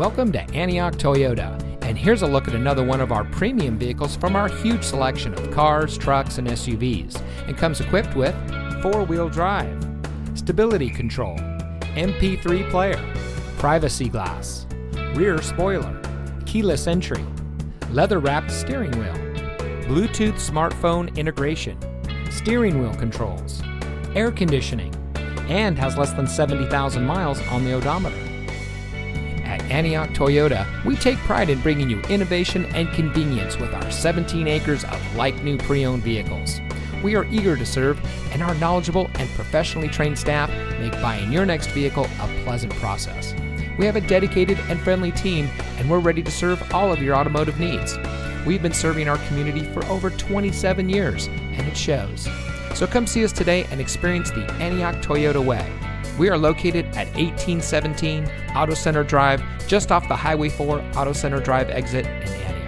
Welcome to Antioch Toyota, and here's a look at another one of our premium vehicles from our huge selection of cars, trucks, and SUVs, and comes equipped with four wheel drive, stability control, MP3 player, privacy glass, rear spoiler, keyless entry, leather wrapped steering wheel, Bluetooth smartphone integration, steering wheel controls, air conditioning, and has less than 70,000 miles on the odometer. At Antioch Toyota, we take pride in bringing you innovation and convenience with our 17 acres of like new pre owned vehicles. We are eager to serve, and our knowledgeable and professionally trained staff make buying your next vehicle a pleasant process. We have a dedicated and friendly team, and we're ready to serve all of your automotive needs. We've been serving our community for over 27 years, and it shows. So come see us today and experience the Antioch Toyota way. We are located at 1817 Auto Center Drive, just off the Highway 4 Auto Center Drive exit in Antioch.